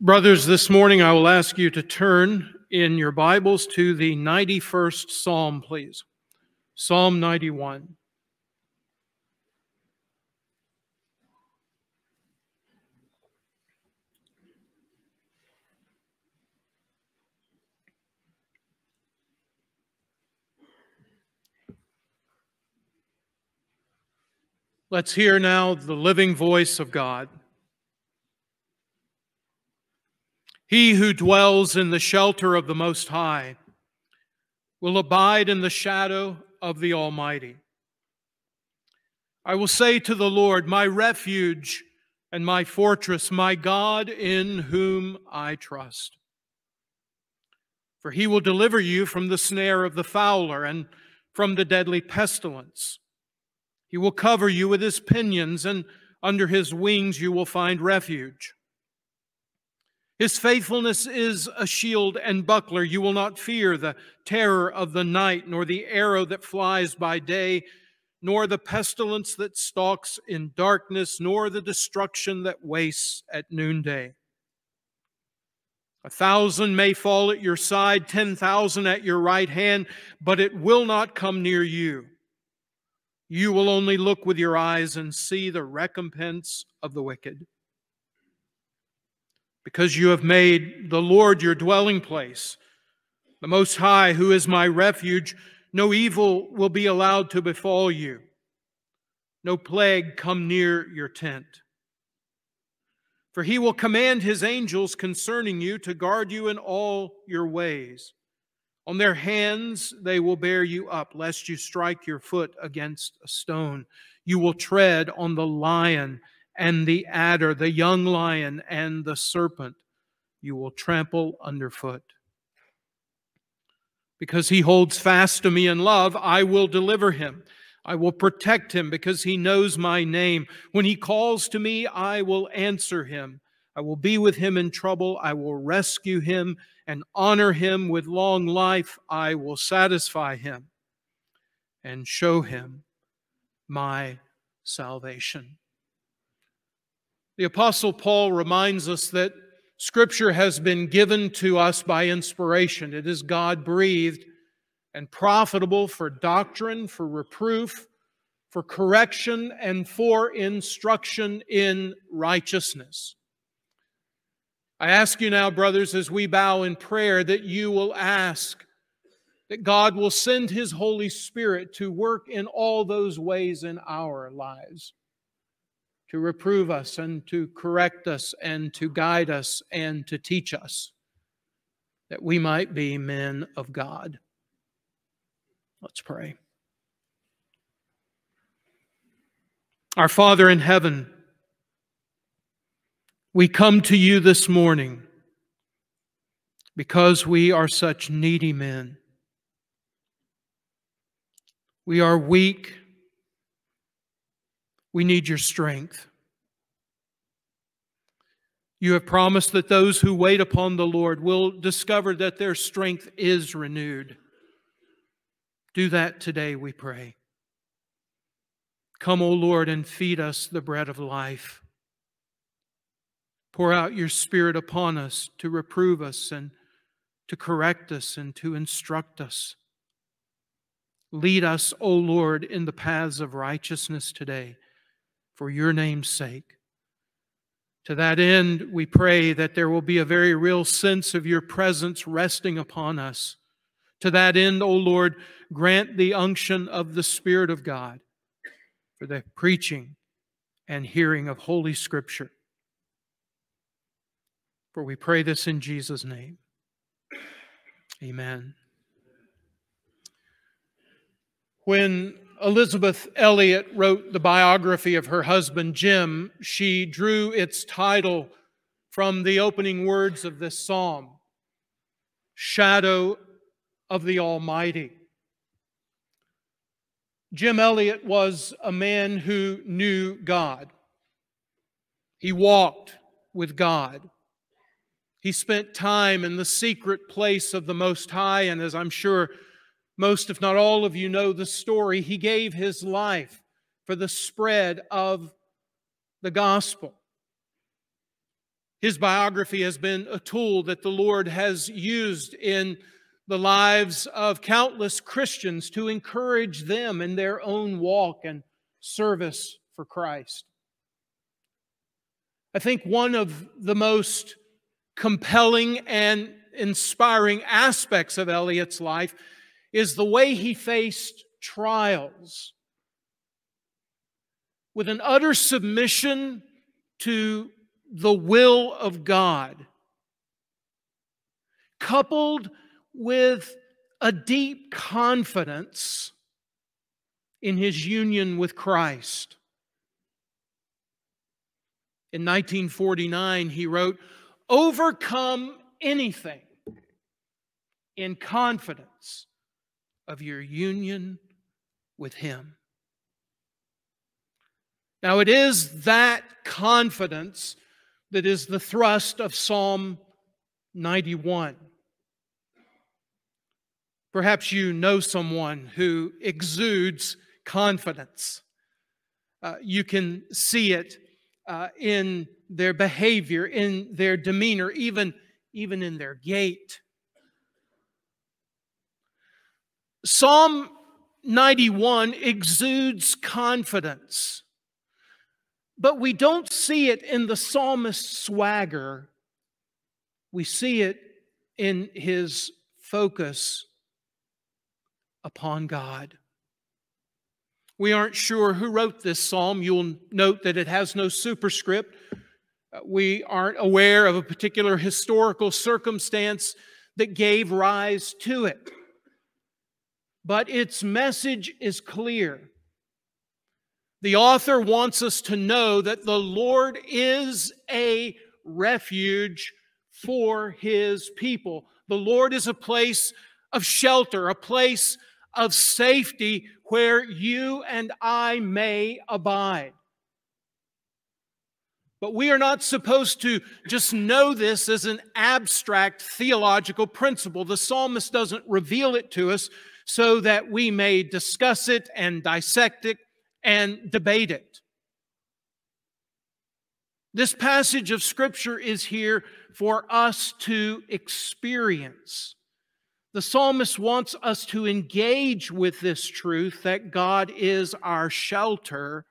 Brothers, this morning I will ask you to turn in your Bibles to the 91st Psalm, please. Psalm 91. Let's hear now the living voice of God. He who dwells in the shelter of the Most High will abide in the shadow of the Almighty. I will say to the Lord, my refuge and my fortress, my God in whom I trust. For he will deliver you from the snare of the fowler and from the deadly pestilence. He will cover you with his pinions, and under his wings you will find refuge. His faithfulness is a shield and buckler. You will not fear the terror of the night, nor the arrow that flies by day, nor the pestilence that stalks in darkness, nor the destruction that wastes at noonday. A thousand may fall at your side, ten thousand at your right hand, but it will not come near you. You will only look with your eyes and see the recompense of the wicked because you have made the Lord your dwelling place, the Most High, who is my refuge, no evil will be allowed to befall you, no plague come near your tent. For he will command his angels concerning you to guard you in all your ways. On their hands they will bear you up, lest you strike your foot against a stone. You will tread on the lion and the adder, the young lion and the serpent, you will trample underfoot. Because he holds fast to me in love, I will deliver him. I will protect him because he knows my name. When he calls to me, I will answer him. I will be with him in trouble. I will rescue him and honor him with long life. I will satisfy him and show him my salvation. The Apostle Paul reminds us that Scripture has been given to us by inspiration. It is God breathed and profitable for doctrine, for reproof, for correction, and for instruction in righteousness. I ask you now, brothers, as we bow in prayer, that you will ask that God will send His Holy Spirit to work in all those ways in our lives to reprove us and to correct us and to guide us and to teach us that we might be men of God. Let's pray. Our Father in heaven, we come to you this morning because we are such needy men. We are weak we need your strength. You have promised that those who wait upon the Lord will discover that their strength is renewed. Do that today, we pray. Come, O Lord, and feed us the bread of life. Pour out your Spirit upon us to reprove us and to correct us and to instruct us. Lead us, O Lord, in the paths of righteousness today for your name's sake. To that end, we pray that there will be a very real sense of your presence resting upon us. To that end, O Lord, grant the unction of the Spirit of God for the preaching and hearing of Holy Scripture. For we pray this in Jesus' name. Amen. When Elisabeth Elliot wrote the biography of her husband Jim, she drew its title from the opening words of this psalm Shadow of the Almighty. Jim Elliot was a man who knew God. He walked with God. He spent time in the secret place of the Most High, and as I'm sure most, if not all of you, know the story. He gave his life for the spread of the gospel. His biography has been a tool that the Lord has used in the lives of countless Christians to encourage them in their own walk and service for Christ. I think one of the most compelling and inspiring aspects of Elliot's life is the way he faced trials with an utter submission to the will of God, coupled with a deep confidence in his union with Christ. In 1949, he wrote, Overcome anything in confidence of your union with Him. Now, it is that confidence that is the thrust of Psalm 91. Perhaps you know someone who exudes confidence. Uh, you can see it uh, in their behavior, in their demeanor, even, even in their gait. Psalm 91 exudes confidence. But we don't see it in the psalmist's swagger. We see it in his focus upon God. We aren't sure who wrote this psalm. You'll note that it has no superscript. Uh, we aren't aware of a particular historical circumstance that gave rise to it. But its message is clear. The author wants us to know that the Lord is a refuge for his people. The Lord is a place of shelter, a place of safety where you and I may abide. But we are not supposed to just know this as an abstract theological principle. The psalmist doesn't reveal it to us so that we may discuss it and dissect it and debate it. This passage of Scripture is here for us to experience. The psalmist wants us to engage with this truth that God is our shelter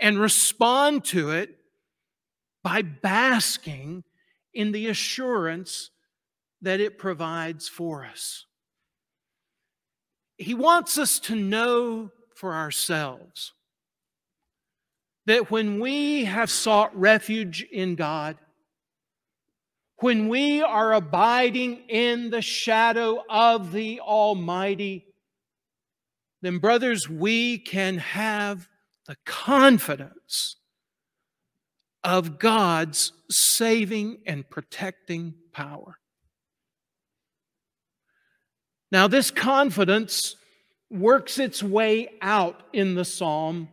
and respond to it by basking in the assurance that it provides for us. He wants us to know for ourselves. That when we have sought refuge in God, when we are abiding in the shadow of the Almighty, then, brothers, we can have the confidence of God's saving and protecting power. Now, this confidence works its way out in the psalm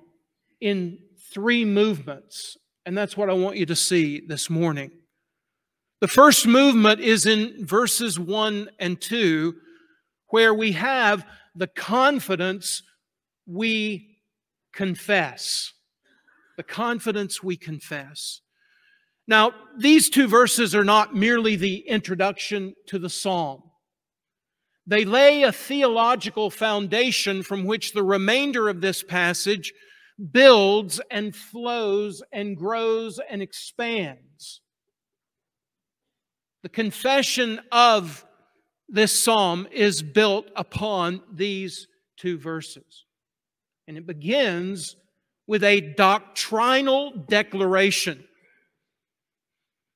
in three movements. And that's what I want you to see this morning. The first movement is in verses 1 and 2, where we have the confidence we confess. The confidence we confess. Now, these two verses are not merely the introduction to the psalm. They lay a theological foundation from which the remainder of this passage builds and flows and grows and expands. The confession of this psalm is built upon these two verses. And it begins with a doctrinal declaration.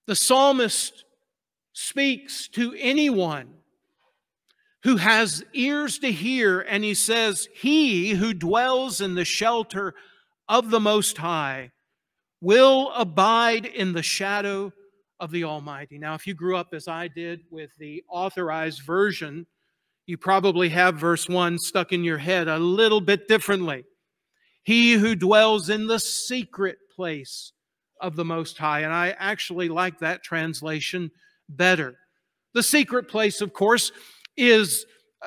The psalmist speaks to anyone who has ears to hear, and he says, He who dwells in the shelter of the Most High will abide in the shadow of the Almighty. Now, if you grew up as I did with the authorized version, you probably have verse 1 stuck in your head a little bit differently. He who dwells in the secret place of the Most High. And I actually like that translation better. The secret place, of course, is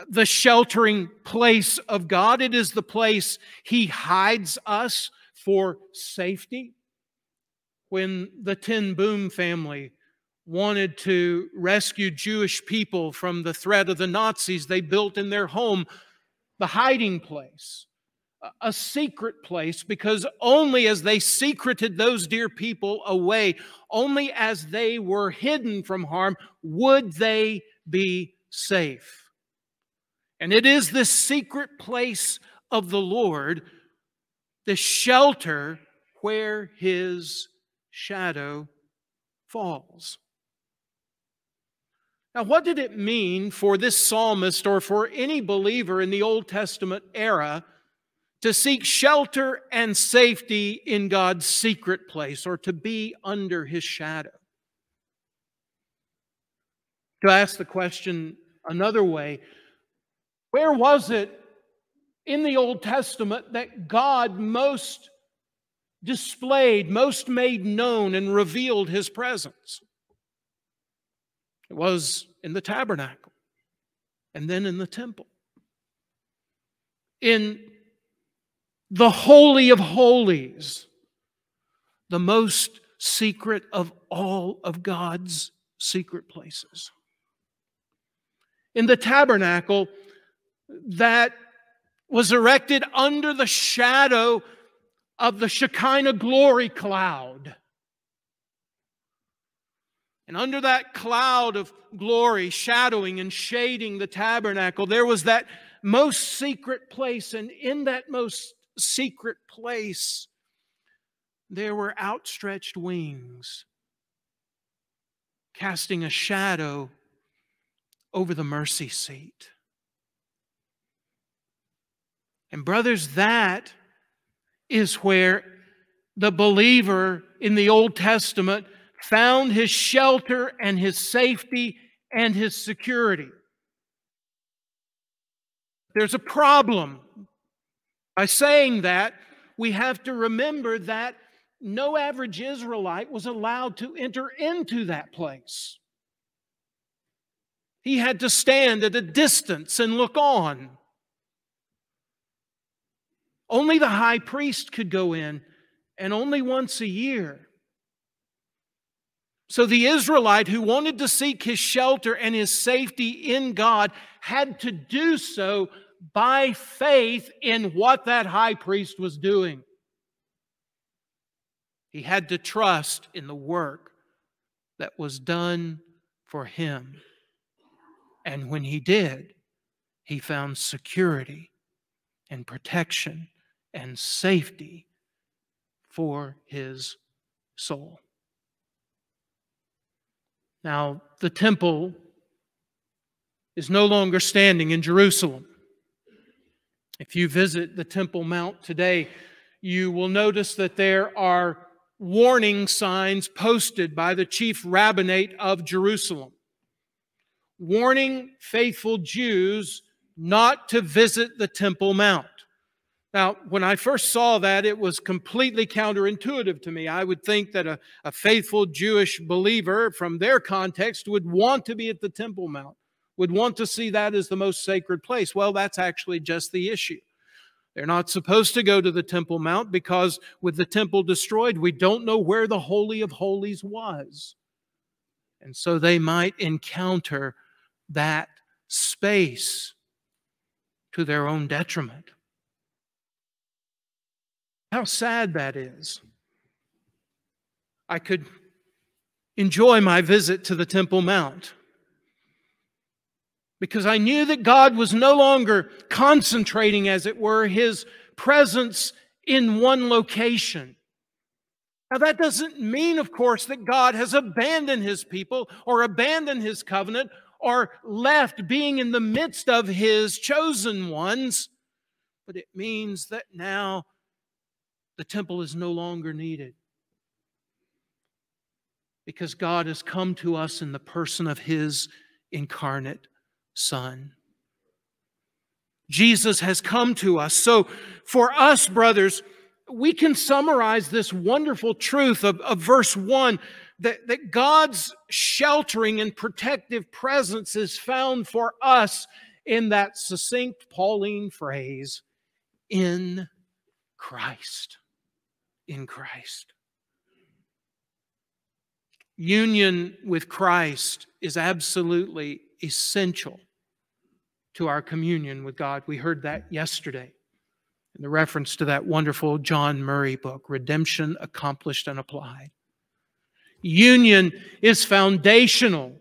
the sheltering place of God. It is the place He hides us for safety. when the Ten Boom family wanted to rescue Jewish people from the threat of the Nazis, they built in their home the hiding place, a secret place, because only as they secreted those dear people away, only as they were hidden from harm, would they be safe. And it is this secret place of the Lord, the shelter where his shadow falls. Now, what did it mean for this psalmist or for any believer in the Old Testament era to seek shelter and safety in God's secret place or to be under his shadow? To ask the question another way, where was it in the Old Testament that God most displayed, most made known, and revealed his presence? It was in the tabernacle and then in the temple. In the Holy of Holies, the most secret of all of God's secret places. In the tabernacle that was erected under the shadow of the Shekinah glory cloud. And under that cloud of glory, shadowing and shading the tabernacle, there was that most secret place. And in that most secret place, there were outstretched wings casting a shadow over the mercy seat. And, brothers, that is where the believer in the Old Testament found his shelter and his safety and his security. There's a problem. By saying that, we have to remember that no average Israelite was allowed to enter into that place. He had to stand at a distance and look on. Only the high priest could go in, and only once a year. So the Israelite who wanted to seek his shelter and his safety in God had to do so by faith in what that high priest was doing. He had to trust in the work that was done for him. And when he did, he found security and protection and safety for his soul. Now, the temple is no longer standing in Jerusalem. If you visit the Temple Mount today, you will notice that there are warning signs posted by the chief rabbinate of Jerusalem, warning faithful Jews not to visit the Temple Mount. Now, when I first saw that, it was completely counterintuitive to me. I would think that a, a, faithful Jewish believer from their context would want to be at the Temple Mount, would want to see that as the most sacred place. Well, that's actually just the issue. They're not supposed to go to the Temple Mount because with the temple destroyed, we don't know where the Holy of Holies was. And so they might encounter that space to their own detriment. How sad that is. I could enjoy my visit to the Temple Mount because I knew that God was no longer concentrating, as it were, his presence in one location. Now, that doesn't mean, of course, that God has abandoned his people or abandoned his covenant or left being in the midst of his chosen ones, but it means that now the temple is no longer needed because God has come to us in the person of His incarnate Son. Jesus has come to us. So, for us, brothers, we can summarize this wonderful truth of, of verse 1 that, that God's sheltering and protective presence is found for us in that succinct Pauline phrase in Christ in Christ. Union with Christ is absolutely essential to our communion with God. We heard that yesterday in the reference to that wonderful John Murray book, Redemption Accomplished and Applied. Union is foundational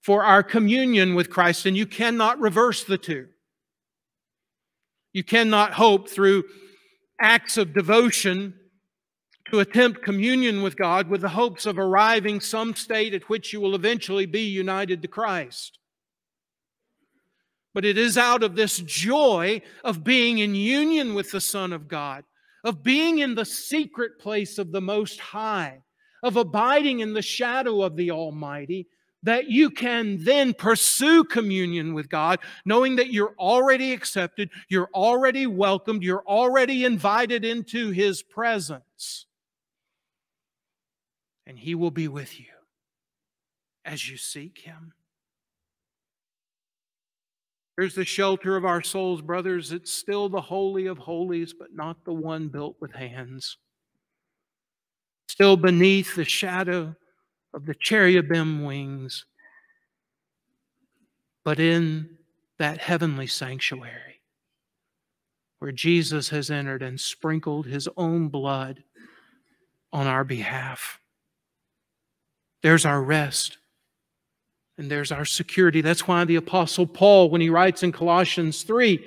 for our communion with Christ, and you cannot reverse the two. You cannot hope through acts of devotion to attempt communion with God with the hopes of arriving some state at which you will eventually be united to Christ. But it is out of this joy of being in union with the Son of God, of being in the secret place of the Most High, of abiding in the shadow of the Almighty, that you can then pursue communion with God, knowing that you're already accepted, you're already welcomed, you're already invited into His presence. And He will be with you as you seek Him. Here's the shelter of our souls, brothers. It's still the Holy of Holies, but not the one built with hands. Still beneath the shadow of the cherubim wings, but in that heavenly sanctuary where Jesus has entered and sprinkled his own blood on our behalf. There's our rest and there's our security. That's why the Apostle Paul, when he writes in Colossians 3,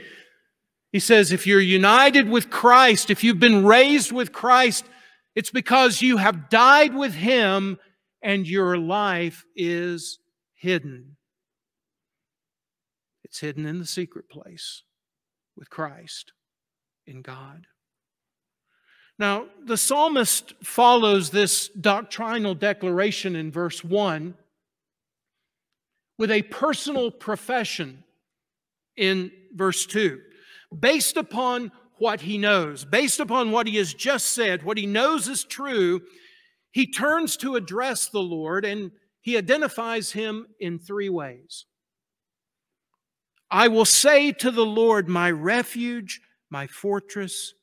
he says, If you're united with Christ, if you've been raised with Christ, it's because you have died with him and your life is hidden. It's hidden in the secret place with Christ in God. Now, the psalmist follows this doctrinal declaration in verse 1 with a personal profession in verse 2, based upon what he knows, based upon what he has just said, what he knows is true, he turns to address the Lord and he identifies him in three ways. I will say to the Lord, my refuge, my fortress,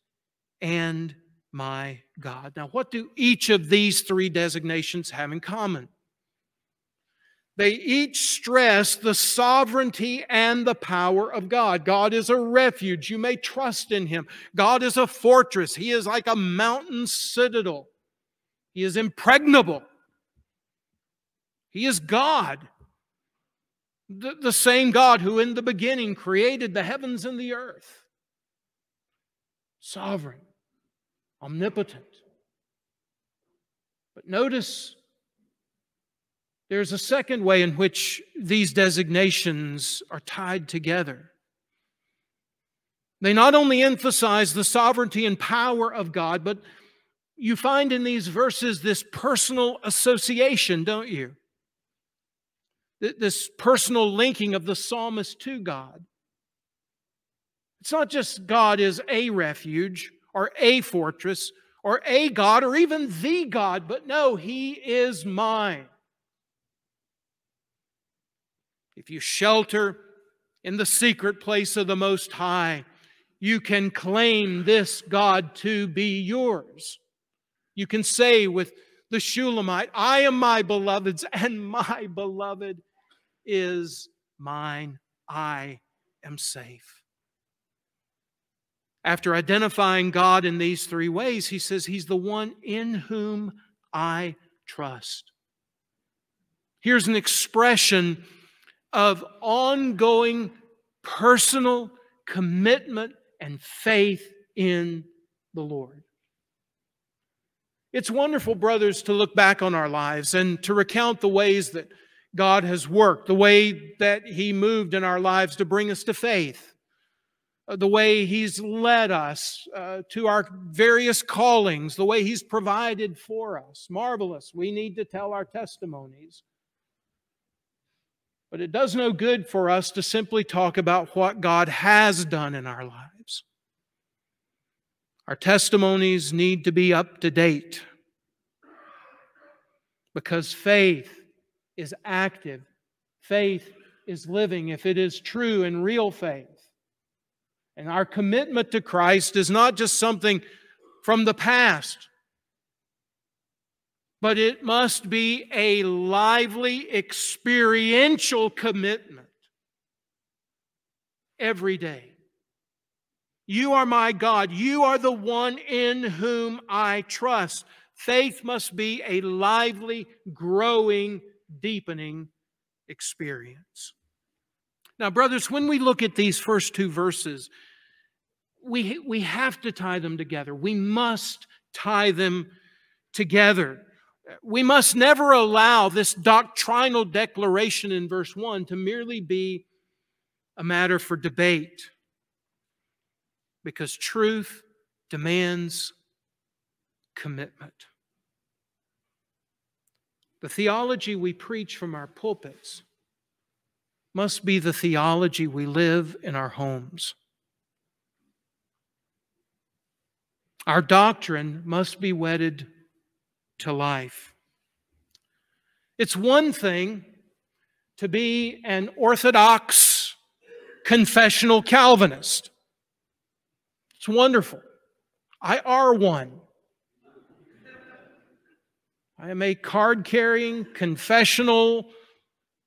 and my God. Now, what do each of these three designations have in common? They each stress the sovereignty and the power of God. God is a refuge. You may trust in Him. God is a fortress. He is like a mountain citadel. He is impregnable. He is God. The, the same God who in the beginning created the heavens and the earth. Sovereign, omnipotent. But notice there's a second way in which these designations are tied together. They not only emphasize the sovereignty and power of God, but you find in these verses this personal association, don't you? This personal linking of the psalmist to God. It's not just God is a refuge or a fortress or a God or even the God, but no, He is mine. If you shelter in the secret place of the Most High, you can claim this God to be yours. You can say with the Shulamite, I am my beloved's, and my beloved is mine. I am safe. After identifying God in these three ways, he says, He's the one in whom I trust. Here's an expression of ongoing personal commitment and faith in the Lord. It's wonderful, brothers, to look back on our lives and to recount the ways that God has worked, the way that He moved in our lives to bring us to faith, uh, the way He's led us uh, to our various callings, the way He's provided for us. Marvelous. We need to tell our testimonies. But it does no good for us to simply talk about what God has done in our lives. Our testimonies need to be up to date because faith is active, faith is living if it is true and real faith. And our commitment to Christ is not just something from the past but it must be a lively, experiential commitment every day. You are my God. You are the one in whom I trust. Faith must be a lively, growing, deepening experience. Now, brothers, when we look at these first two verses, we, we have to tie them together. We must tie them together. We must never allow this doctrinal declaration in verse 1 to merely be a matter for debate because truth demands commitment. The theology we preach from our pulpits must be the theology we live in our homes. Our doctrine must be wedded to life. It's one thing to be an orthodox confessional Calvinist. It's wonderful. I are one. I am a card carrying, confessional,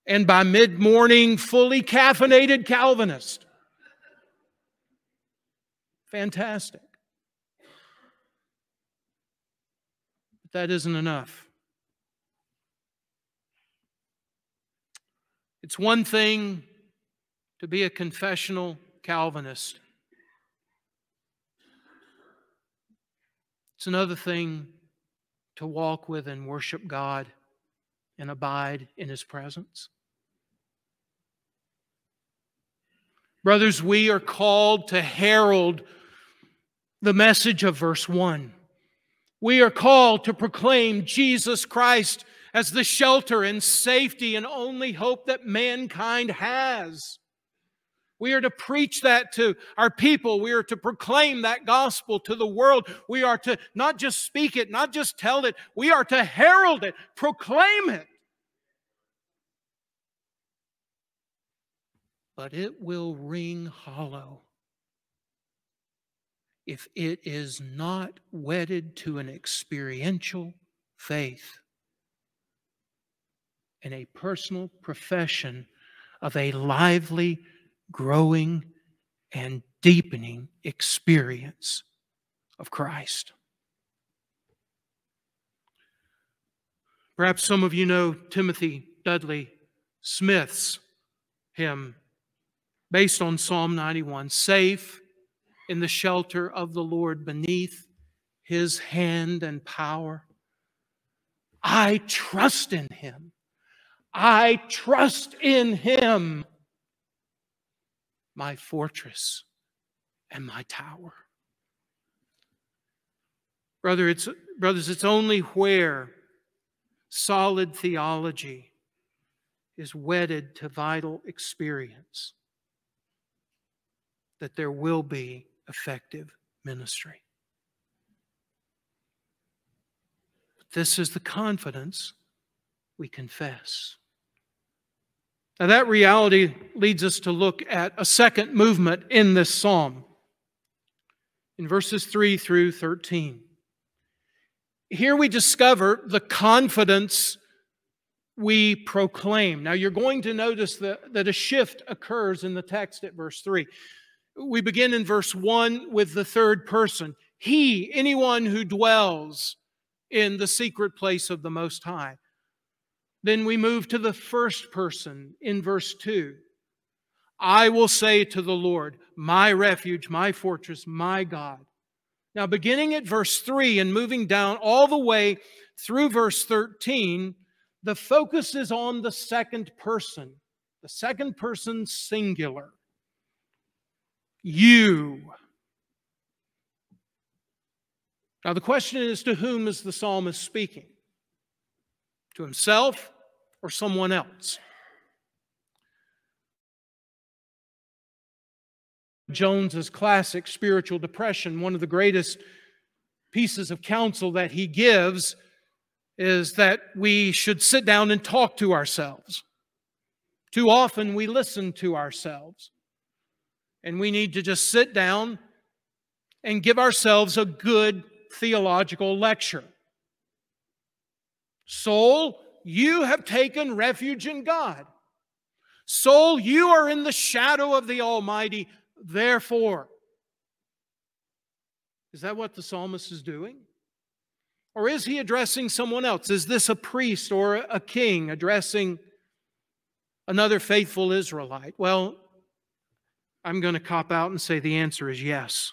and by mid morning, fully caffeinated Calvinist. Fantastic. That isn't enough. It's one thing to be a confessional Calvinist, it's another thing to walk with and worship God and abide in His presence. Brothers, we are called to herald the message of verse 1. We are called to proclaim Jesus Christ as the shelter and safety and only hope that mankind has. We are to preach that to our people. We are to proclaim that gospel to the world. We are to not just speak it, not just tell it, we are to herald it, proclaim it. but it will ring hollow if it is not wedded to an experiential faith and a personal profession of a lively, growing, and deepening experience of Christ. Perhaps some of you know Timothy Dudley Smith's hymn based on Psalm 91 safe in the shelter of the Lord beneath his hand and power. I trust in him. I trust in him, my fortress and my tower. Brother, it's, brothers, it's only where solid theology is wedded to vital experience that there will be effective ministry. This is the confidence we confess. Now, that reality leads us to look at a second movement in this psalm in verses 3 through 13. Here we discover the confidence we proclaim. Now, you're going to notice that, that a shift occurs in the text at verse 3. We begin in verse 1 with the third person. He, anyone who dwells in the secret place of the Most High. Then we move to the first person in verse 2. I will say to the Lord, my refuge, my fortress, my God. Now, beginning at verse 3 and moving down all the way through verse 13, the focus is on the second person, the second person singular you. Now, the question is to whom is the psalmist speaking? To himself or someone else? Jones's classic spiritual depression, one of the greatest pieces of counsel that he gives is that we should sit down and talk to ourselves. Too often we listen to ourselves and we need to just sit down and give ourselves a good theological lecture. Soul, you have taken refuge in God. Soul, you are in the shadow of the Almighty. Therefore, is that what the psalmist is doing? Or is he addressing someone else? Is this a priest or a king addressing another faithful Israelite? Well, I'm going to cop out and say the answer is yes.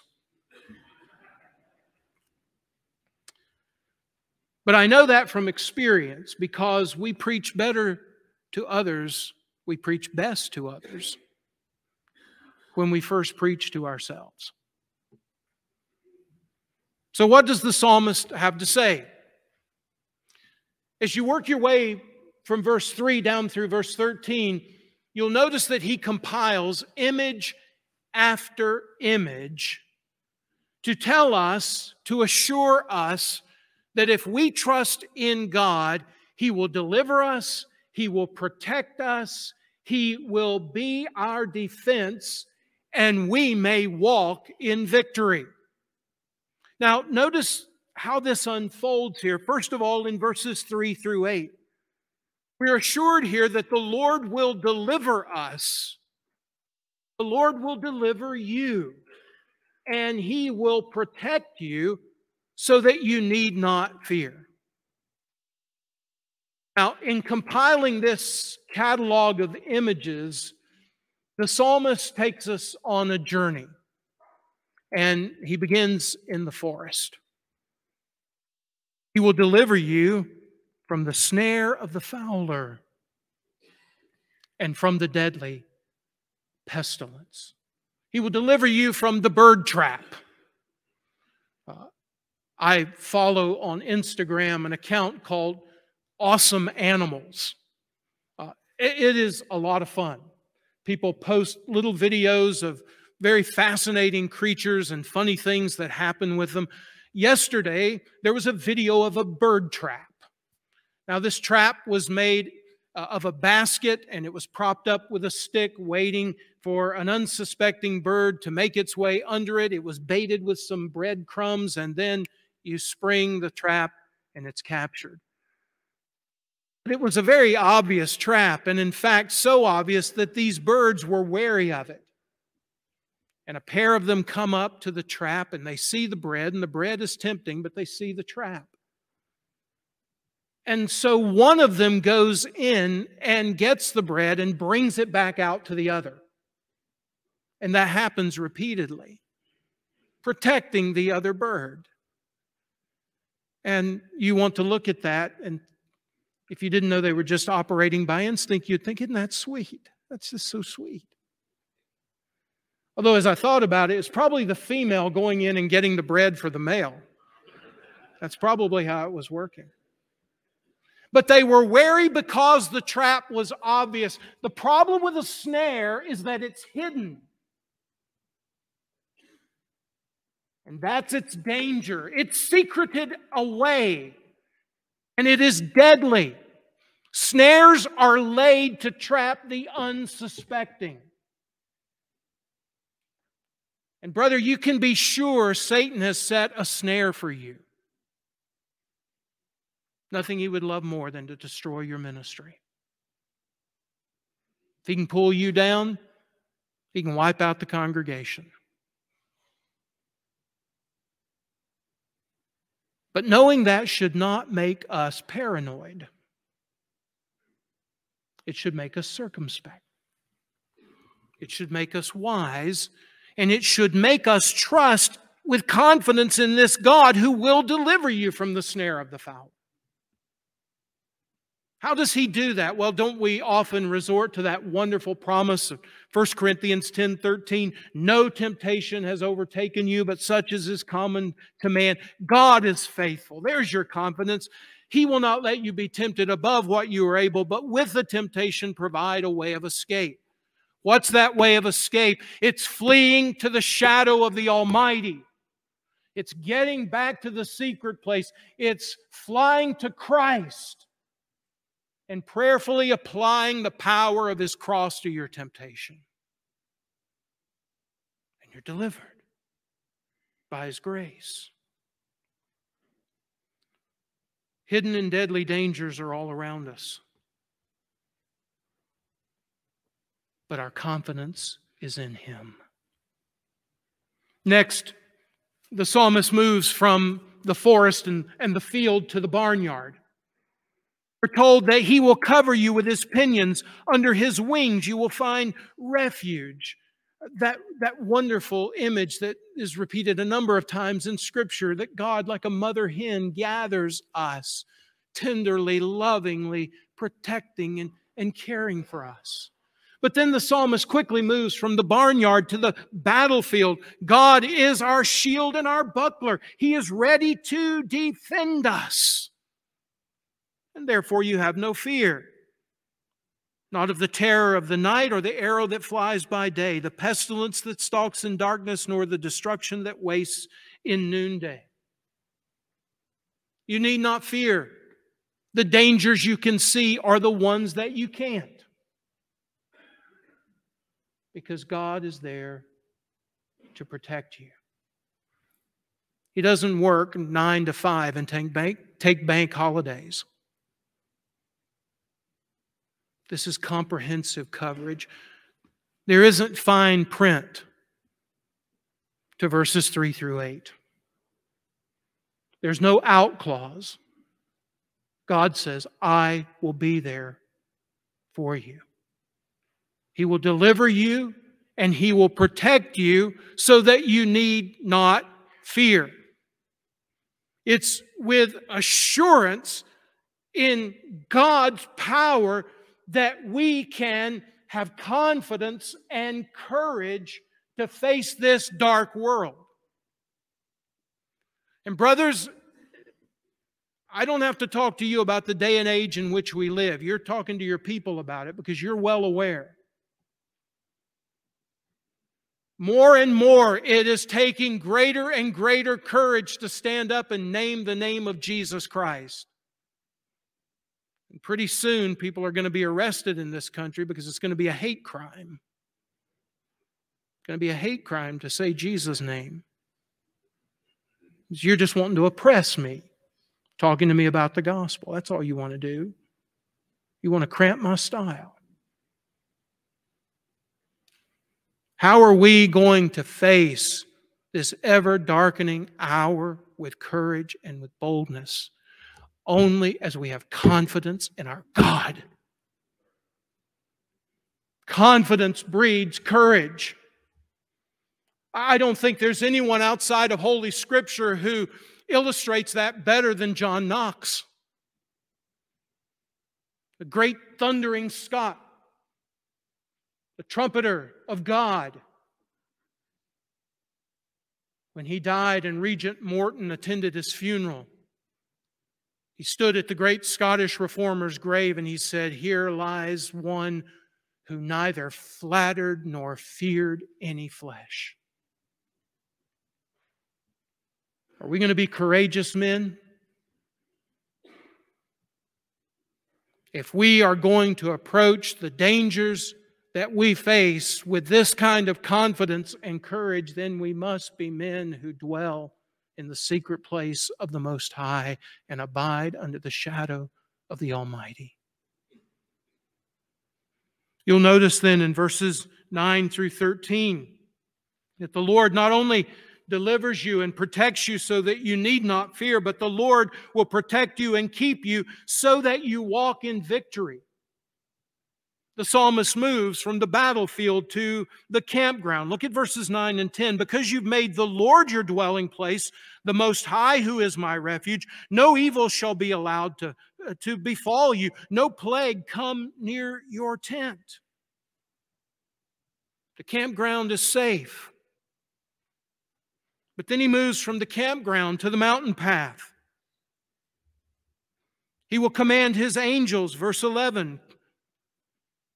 But I know that from experience because we preach better to others, we preach best to others when we first preach to ourselves. So, what does the psalmist have to say? As you work your way from verse 3 down through verse 13, you'll notice that he compiles image after image to tell us, to assure us that if we trust in God, He will deliver us, He will protect us, He will be our defense, and we may walk in victory. Now, notice how this unfolds here. First of all, in verses 3 through 8, we're assured here that the Lord will deliver us, the Lord will deliver you, and He will protect you so that you need not fear. Now, in compiling this catalog of images, the psalmist takes us on a journey, and he begins in the forest. He will deliver you from the snare of the fowler and from the deadly pestilence. He will deliver you from the bird trap I follow on Instagram an account called Awesome Animals. Uh, it, it is a lot of fun. People post little videos of very fascinating creatures and funny things that happen with them. Yesterday, there was a video of a bird trap. Now, this trap was made uh, of a basket and it was propped up with a stick, waiting for an unsuspecting bird to make its way under it. It was baited with some breadcrumbs and then you spring the trap and it's captured. But it was a very obvious trap, and in fact, so obvious that these birds were wary of it. And a pair of them come up to the trap and they see the bread, and the bread is tempting, but they see the trap. And so one of them goes in and gets the bread and brings it back out to the other. And that happens repeatedly, protecting the other bird. And you want to look at that, and if you didn't know they were just operating by instinct, you'd think, isn't that sweet? That's just so sweet. Although, as I thought about it, it's probably the female going in and getting the bread for the male. That's probably how it was working. But they were wary because the trap was obvious. The problem with a snare is that it's hidden. And that's its danger. It's secreted away, and it is deadly. Snares are laid to trap the unsuspecting. And, brother, you can be sure Satan has set a snare for you. Nothing he would love more than to destroy your ministry. If he can pull you down, he can wipe out the congregation. But knowing that should not make us paranoid. It should make us circumspect. It should make us wise, and it should make us trust with confidence in this God who will deliver you from the snare of the fowl. How does he do that? Well, don't we often resort to that wonderful promise of 1 Corinthians 10 13? No temptation has overtaken you, but such as is common to man. God is faithful. There's your confidence. He will not let you be tempted above what you are able, but with the temptation, provide a way of escape. What's that way of escape? It's fleeing to the shadow of the Almighty. It's getting back to the secret place. It's flying to Christ and prayerfully applying the power of his cross to your temptation. And you're delivered by his grace. Hidden and deadly dangers are all around us. But our confidence is in Him. Next, the psalmist moves from the forest and, and the field to the barnyard. We're told that he will cover you with his pinions. Under his wings you will find refuge. That, that wonderful image that is repeated a number of times in Scripture that God, like a mother hen, gathers us tenderly, lovingly, protecting and, and caring for us. But then the psalmist quickly moves from the barnyard to the battlefield. God is our shield and our buckler. He is ready to defend us. And therefore you have no fear. Not of the terror of the night or the arrow that flies by day, the pestilence that stalks in darkness, nor the destruction that wastes in noonday. You need not fear. The dangers you can see are the ones that you can't because God is there to protect you. He doesn't work nine to five and take bank, take bank holidays. This is comprehensive coverage. There isn't fine print to verses 3 through 8. There's no out clause. God says, I will be there for you. He will deliver you and He will protect you so that you need not fear. It's with assurance in God's power that we can have confidence and courage to face this dark world. And, brothers, I don't have to talk to you about the day and age in which we live. You're talking to your people about it because you're well aware. More and more, it is taking greater and greater courage to stand up and name the name of Jesus Christ. And pretty soon, people are going to be arrested in this country because it's going to be a hate crime. It's going to be a hate crime to say Jesus' name. You're just wanting to oppress me, talking to me about the gospel. That's all you want to do. You want to cramp my style. How are we going to face this ever darkening hour with courage and with boldness? Only as we have confidence in our God. Confidence breeds courage. I don't think there's anyone outside of Holy Scripture who illustrates that better than John Knox, the great thundering Scot the trumpeter of God. When he died and Regent Morton attended his funeral, he stood at the great Scottish reformer's grave and he said, Here lies one who neither flattered nor feared any flesh. Are we going to be courageous men? If we are going to approach the dangers that we face with this kind of confidence and courage, then we must be men who dwell in the secret place of the Most High and abide under the shadow of the Almighty. You'll notice then in verses 9 through 13 that the Lord not only delivers you and protects you so that you need not fear, but the Lord will protect you and keep you so that you walk in victory the psalmist moves from the battlefield to the campground. Look at verses 9 and 10. Because you've made the Lord your dwelling place, the Most High, who is my refuge, no evil shall be allowed to, uh, to befall you, no plague come near your tent. The campground is safe. But then he moves from the campground to the mountain path. He will command his angels, verse 11,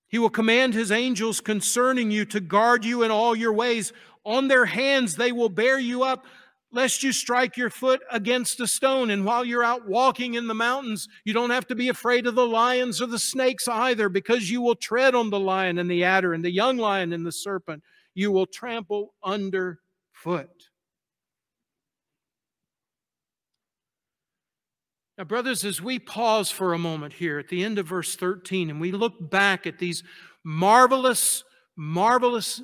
he will command his angels concerning you to guard you in all your ways. On their hands they will bear you up, lest you strike your foot against a stone. And while you're out walking in the mountains, you don't have to be afraid of the lions or the snakes either, because you will tread on the lion and the adder and the young lion and the serpent. You will trample underfoot. Now, brothers, as we pause for a moment here at the end of verse 13 and we look back at these marvelous, marvelous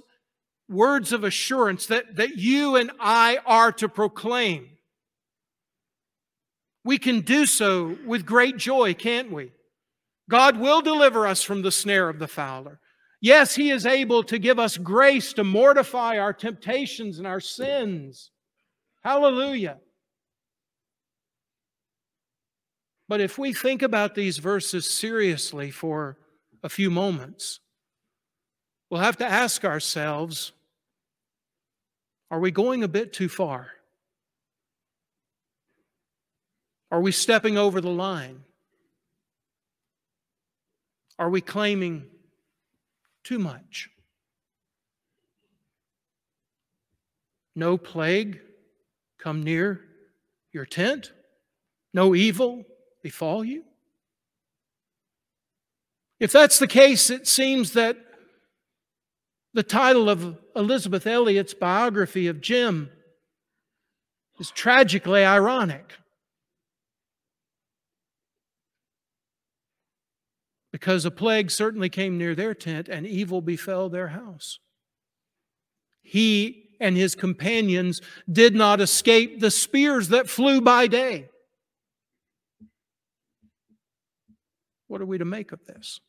words of assurance that, that you and I are to proclaim, we can do so with great joy, can't we? God will deliver us from the snare of the fowler. Yes, He is able to give us grace to mortify our temptations and our sins. Hallelujah. But if we think about these verses seriously for a few moments, we'll have to ask ourselves are we going a bit too far? Are we stepping over the line? Are we claiming too much? No plague come near your tent? No evil befall you? If that's the case, it seems that the title of Elizabeth Elliot's biography of Jim is tragically ironic. because a plague certainly came near their tent and evil befell their house. He and his companions did not escape the spears that flew by day. What are we to make of this?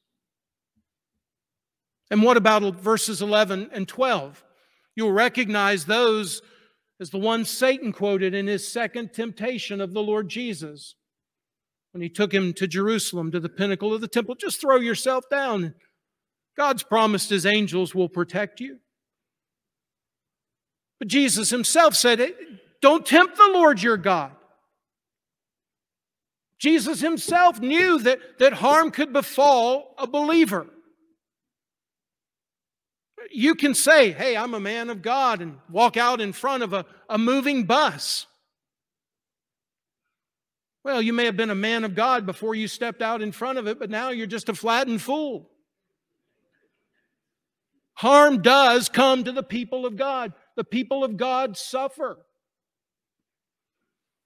And what about verses 11 and 12? You'll recognize those as the ones Satan quoted in his second temptation of the Lord Jesus when he took him to Jerusalem to the pinnacle of the temple. Just throw yourself down. God's promised his angels will protect you. But Jesus himself said, Don't tempt the Lord your God. Jesus himself knew that, that harm could befall a believer. You can say, Hey, I'm a man of God, and walk out in front of a, a moving bus. Well, you may have been a man of God before you stepped out in front of it, but now you're just a flattened fool. Harm does come to the people of God. The people of God suffer.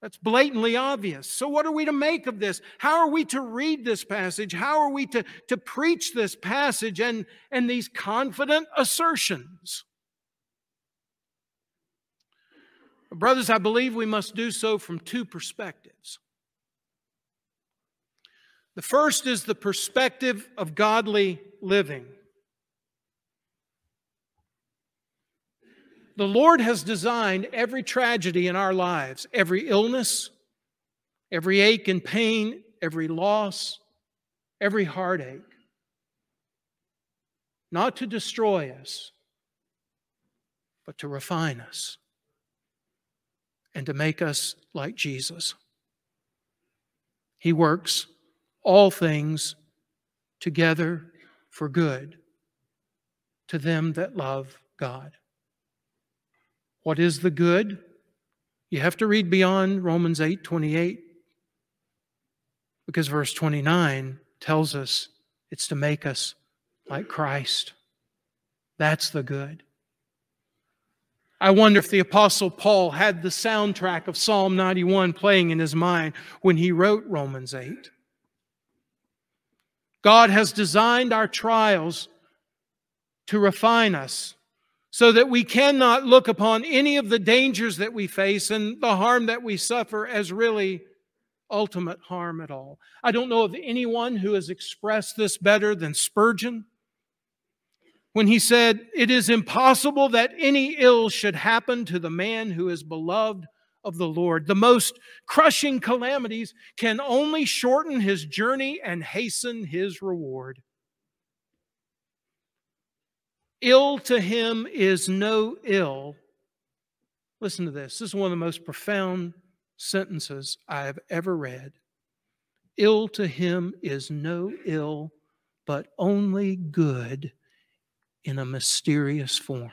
That's blatantly obvious. So, what are we to make of this? How are we to read this passage? How are we to, to preach this passage and, and these confident assertions? Brothers, I believe we must do so from two perspectives. The first is the perspective of godly living. The Lord has designed every tragedy in our lives, every illness, every ache and pain, every loss, every heartache, not to destroy us, but to refine us and to make us like Jesus. He works all things together for good to them that love God. What is the good? You have to read beyond Romans 8 28 because verse 29 tells us it's to make us like Christ. That's the good. I wonder if the Apostle Paul had the soundtrack of Psalm 91 playing in his mind when he wrote Romans 8. God has designed our trials to refine us so that we cannot look upon any of the dangers that we face and the harm that we suffer as really ultimate harm at all. I don't know of anyone who has expressed this better than Spurgeon when he said, It is impossible that any ill should happen to the man who is beloved of the Lord. The most crushing calamities can only shorten his journey and hasten his reward. Ill to him is no ill. Listen to this. This is one of the most profound sentences I have ever read. Ill to him is no ill, but only good in a mysterious form.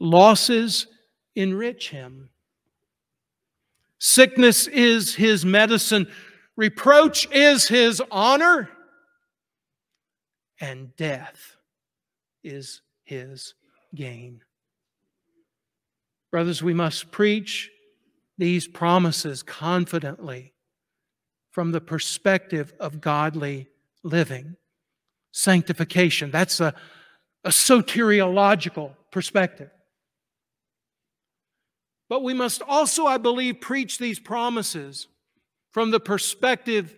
Losses enrich him. Sickness is his medicine, reproach is his honor, and death is his gain. Brothers, we must preach these promises confidently from the perspective of godly living. Sanctification, that's a, a soteriological perspective. But we must also, I believe, preach these promises from the perspective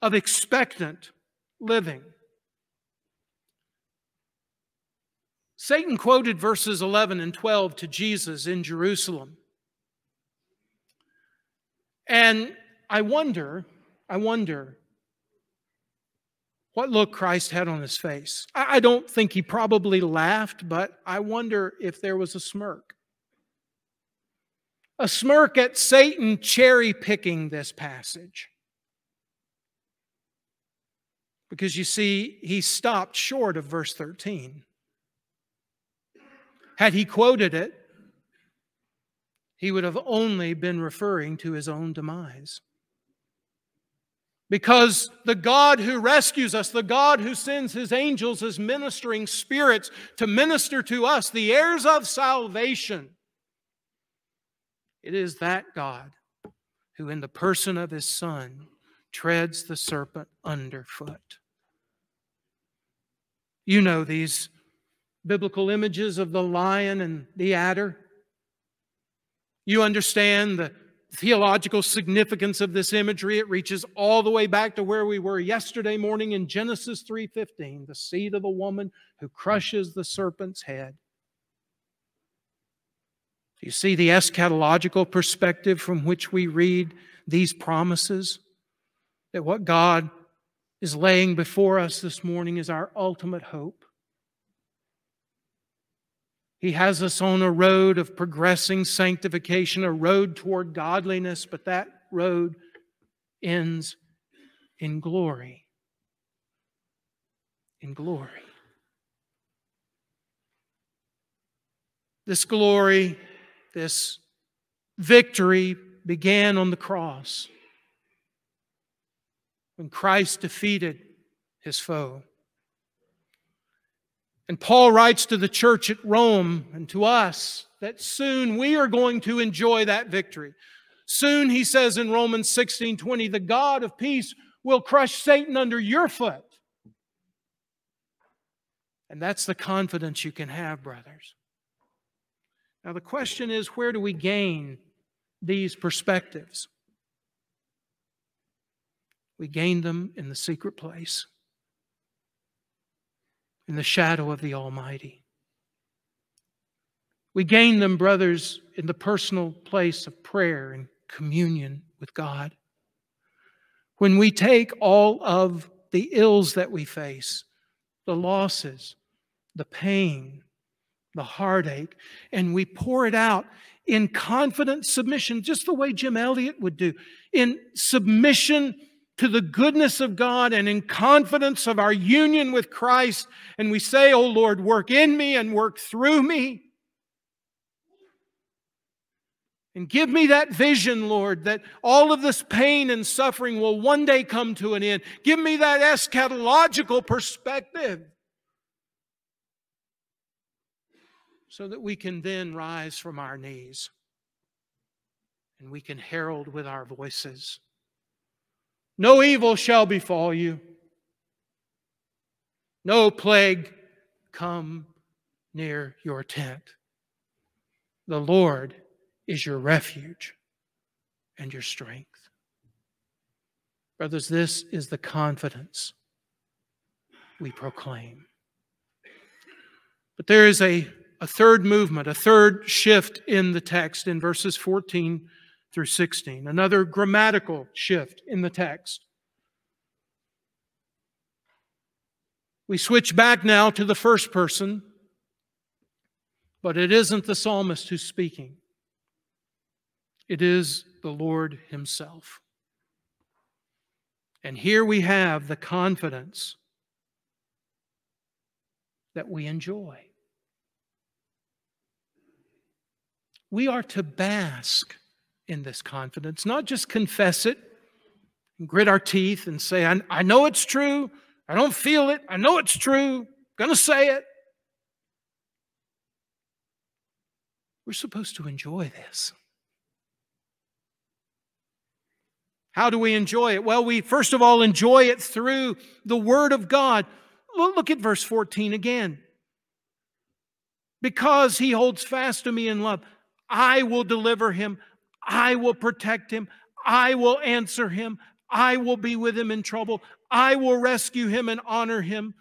of expectant living. Satan quoted verses 11 and 12 to Jesus in Jerusalem. And I wonder, I wonder what look Christ had on his face. I don't think he probably laughed, but I wonder if there was a smirk. A smirk at Satan cherry picking this passage. Because you see, he stopped short of verse 13. Had he quoted it, he would have only been referring to his own demise. Because the God who rescues us, the God who sends his angels as ministering spirits to minister to us, the heirs of salvation, it is that God who, in the person of his Son, treads the serpent underfoot. You know these biblical images of the lion and the adder. You understand the theological significance of this imagery. It reaches all the way back to where we were yesterday morning in Genesis 3:15, the seed of the woman who crushes the serpent's head. You see the eschatological perspective from which we read these promises that what God is laying before us this morning is our ultimate hope. He has us on a road of progressing sanctification, a road toward godliness, but that road ends in glory. In glory. This glory, this victory began on the cross when Christ defeated his foe. And Paul writes to the church at Rome and to us that soon we are going to enjoy that victory. Soon, he says in Romans 16 20, the God of peace will crush Satan under your foot. And that's the confidence you can have, brothers. Now, the question is where do we gain these perspectives? We gain them in the secret place, in the shadow of the Almighty. We gain them, brothers, in the personal place of prayer and communion with God. When we take all of the ills that we face, the losses, the pain, the heartache, and we pour it out in confident submission, just the way Jim Elliot would do, in submission to the goodness of God and in confidence of our union with Christ. And we say, Oh Lord, work in me and work through me. And give me that vision, Lord, that all of this pain and suffering will one day come to an end. Give me that eschatological perspective so that we can then rise from our knees and we can herald with our voices no evil shall befall you. No plague come near your tent. The Lord is your refuge and your strength. Brothers, this is the confidence we proclaim. But there is a, a third movement, a third shift in the text in verses 14 through 16. Another grammatical shift in the text. We switch back now to the first person, but it isn't the psalmist who's speaking. It is the Lord Himself. And here we have the confidence that we enjoy. We are to bask in this confidence, not just confess it grit our teeth and say, I, I know it's true. I don't feel it. I know it's true. I'm going to say it. We're supposed to enjoy this. How do we enjoy it? Well, we first of all enjoy it through the Word of God. Look at verse 14 again. Because he holds fast to me in love, I will deliver him, I will protect him, I will answer him, I will be with him in trouble, I will rescue him and honor him.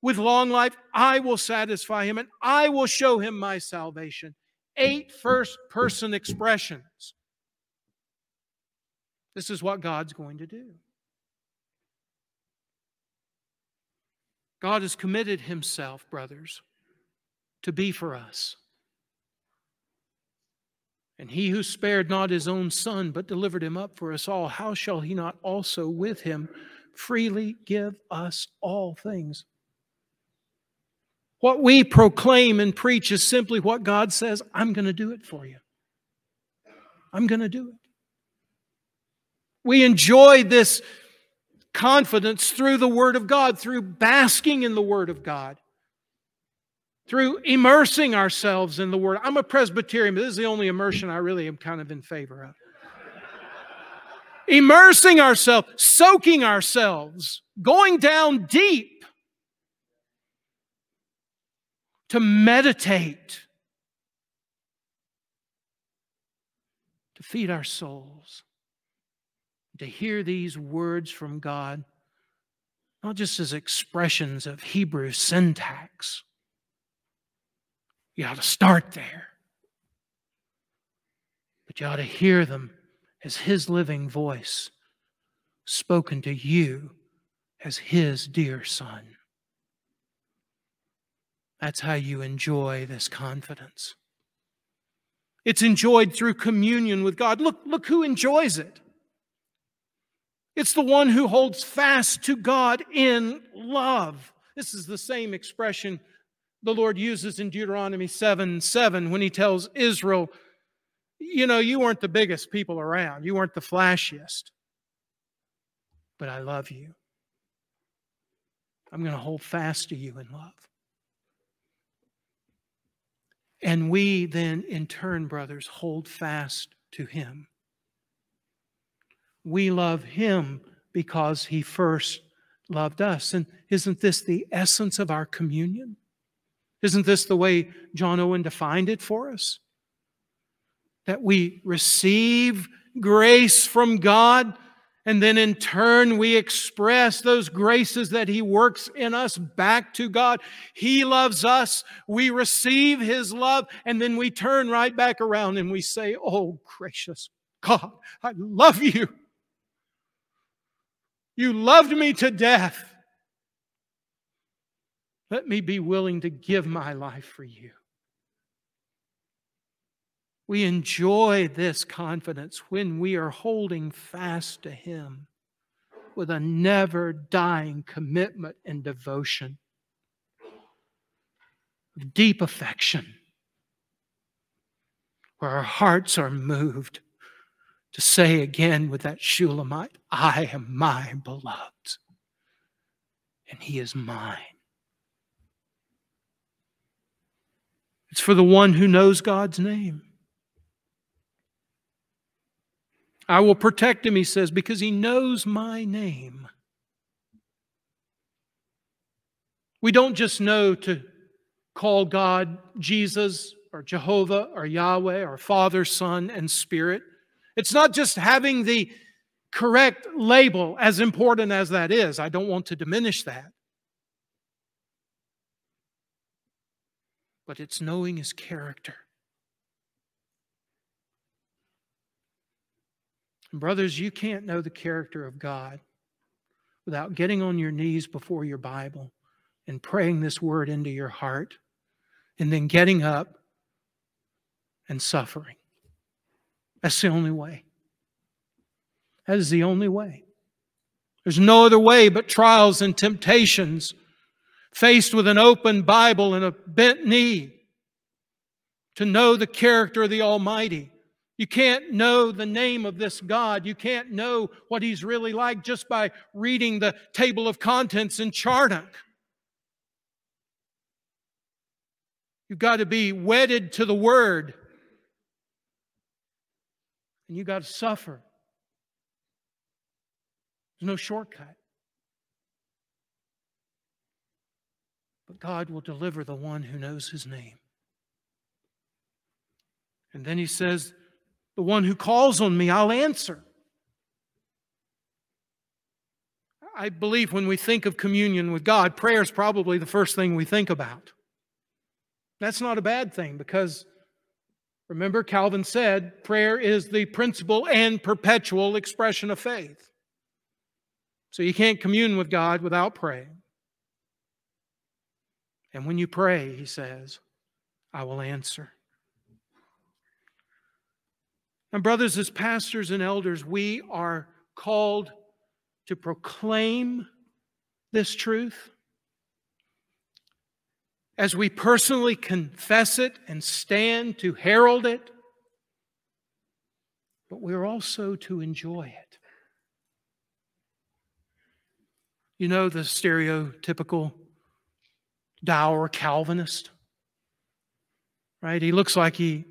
With long life, I will satisfy him and I will show him my salvation. Eight first person expressions. This is what God's going to do. God has committed himself, brothers, to be for us. And he who spared not his own son, but delivered him up for us all, how shall he not also with him freely give us all things? What we proclaim and preach is simply what God says, I'm going to do it for you. I'm going to do it. We enjoy this confidence through the Word of God, through basking in the Word of God, through immersing ourselves in the Word. I'm a Presbyterian, but this is the only immersion I really am kind of in favor of. immersing ourselves, soaking ourselves, going down deep to meditate, to feed our souls, to hear these words from God, not just as expressions of Hebrew syntax. You ought to start there. But you ought to hear them as His living voice spoken to you as His dear Son. That's how you enjoy this confidence. It's enjoyed through communion with God. Look, look who enjoys it. It's the one who holds fast to God in love. This is the same expression the Lord uses in Deuteronomy 7 7 when he tells Israel, You know, you weren't the biggest people around, you weren't the flashiest, but I love you. I'm going to hold fast to you in love. And we then, in turn, brothers, hold fast to Him. We love Him because He first loved us. And isn't this the essence of our communion? Isn't this the way John Owen defined it for us? That we receive grace from God and then in turn, we express those graces that He works in us back to God. He loves us. We receive His love. And then we turn right back around and we say, Oh, gracious God, I love you. You loved me to death. Let me be willing to give my life for you. We enjoy this confidence when we are holding fast to Him with a never dying commitment and devotion, deep affection, where our hearts are moved to say again with that Shulamite, I am my beloved, and He is mine. It's for the one who knows God's name. I will protect him, he says, because he knows my name. We don't just know to call God Jesus or Jehovah or Yahweh or Father, Son, and Spirit. It's not just having the correct label, as important as that is. I don't want to diminish that. But it's knowing his character. Brothers, you can't know the character of God without getting on your knees before your Bible and praying this word into your heart and then getting up and suffering. That's the only way. That is the only way. There's no other way but trials and temptations, faced with an open Bible and a bent knee, to know the character of the Almighty you can't know the name of this God. You can't know what He's really like just by reading the table of contents in Charnock. You've got to be wedded to the Word. And you've got to suffer. There's no shortcut. But God will deliver the one who knows his name. And then he says, The one who calls on me, I'll answer. I believe when we think of communion with God, prayer is probably the first thing we think about. That's not a bad thing because remember, Calvin said prayer is the principal and perpetual expression of faith. So you can't commune with God without praying. And when you pray, he says, I will answer. And, brothers, as pastors and elders, we are called to proclaim this truth. As we personally confess it and stand to herald it, but we're also to enjoy it. You know the stereotypical dour Calvinist, right? He looks like he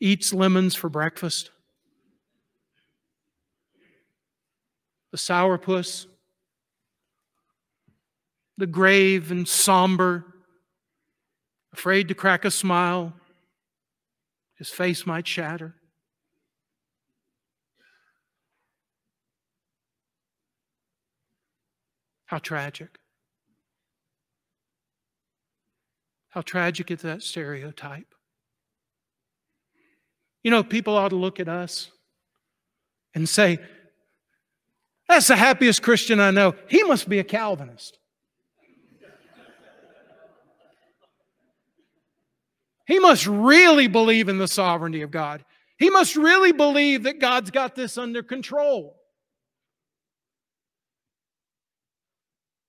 eats lemons for breakfast. The sourpuss, the grave and somber, afraid to crack a smile, his face might shatter. How tragic. How tragic is that stereotype? You know, people ought to look at us and say, That's the happiest Christian I know. He must be a Calvinist. He must really believe in the sovereignty of God. He must really believe that God's got this under control.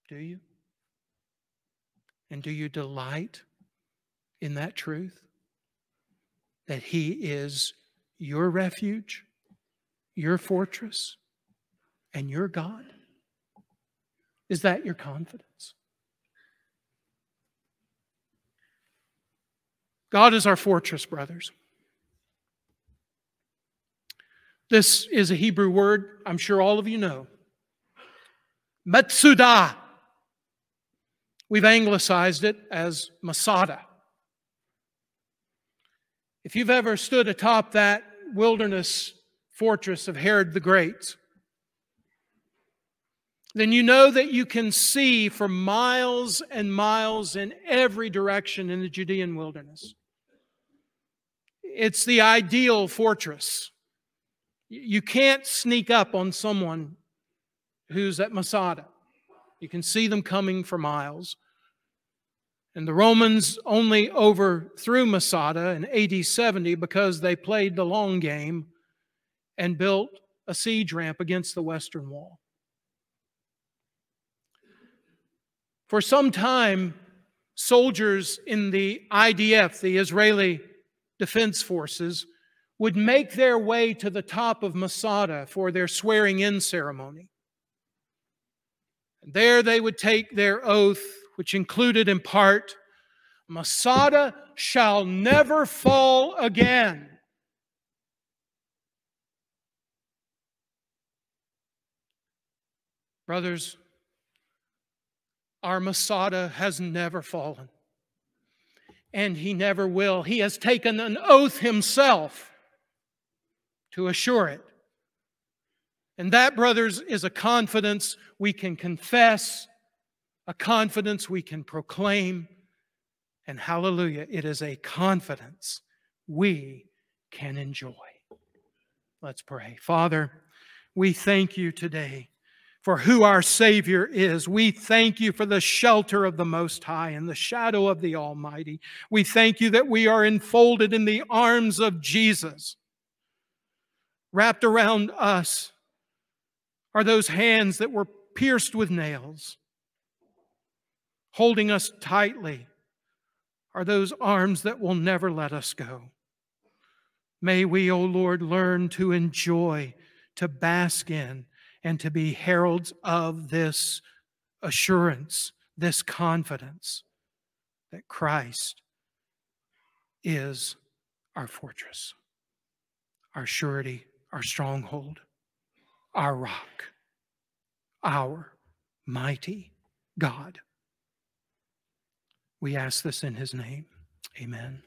Do you? And do you delight in that truth? That He is your refuge, your fortress, and your God? Is that your confidence? God is our fortress, brothers. This is a Hebrew word I'm sure all of you know. Metsudah. We've anglicized it as Masada. If you've ever stood atop that wilderness fortress of Herod the Great, then you know that you can see for miles and miles in every direction in the Judean wilderness. It's the ideal fortress. You can't sneak up on someone who's at Masada. You can see them coming for miles. And the Romans only overthrew Masada in AD 70 because they played the long game and built a siege ramp against the Western Wall. For some time, soldiers in the IDF, the Israeli Defense Forces, would make their way to the top of Masada for their swearing in ceremony. And There they would take their oath which included in part, Masada shall never fall again. Brothers, our Masada has never fallen, and he never will. He has taken an oath himself to assure it. And that, brothers, is a confidence we can confess a confidence we can proclaim. And hallelujah, it is a confidence we can enjoy. Let's pray. Father, we thank you today for who our Savior is. We thank you for the shelter of the Most High and the shadow of the Almighty. We thank you that we are enfolded in the arms of Jesus. Wrapped around us are those hands that were pierced with nails holding us tightly are those arms that will never let us go. May we, O oh Lord, learn to enjoy, to bask in, and to be heralds of this assurance, this confidence that Christ is our fortress, our surety, our stronghold, our rock, our mighty God. We ask this in his name. Amen.